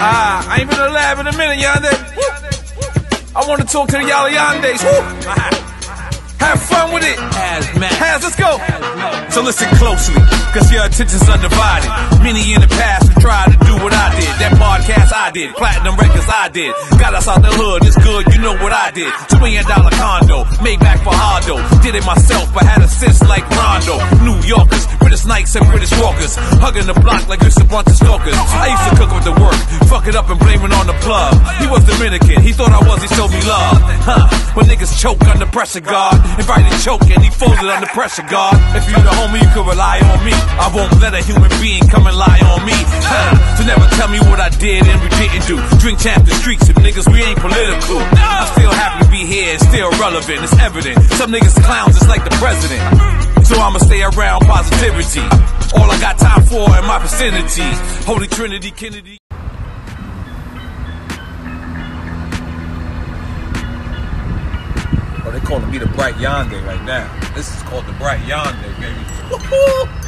Ah, I ain't been in the lab in a minute, Yande. I want to talk to the y'all Yandes. Have fun with it. Hazmat. Has, let's go. So listen closely, cause your attention's undivided. Many in the past have tried to do what I did. That podcast I did, platinum records I did. Got us out the hood, it's good, you know what I did. Two million dollar condo, made back for Hondo. Did it myself, but had assists like Rondo. New Yorkers, British Knights and British Walkers. Hugging the block like it's a bunch of stalkers. I used to cook with the work, it up and blame it on the plug. He was Dominican, he thought I was, he showed me love. Huh, when niggas choke under pressure, God. Invited choke and he folded under pressure, God. If you the homie, you can rely on me. I won't let a human being come and lie on me. Huh, so never tell me what I did and we didn't do. Drink champ the streets, and niggas, we ain't political. I'm still happy to be here, it's still relevant, it's evident. Some niggas clowns, it's like the president. So I'ma stay around positivity. All I got time for in my vicinity. Holy Trinity, Kennedy. Calling me the Bright Yonde right now. This is called the Bright Yonde, baby.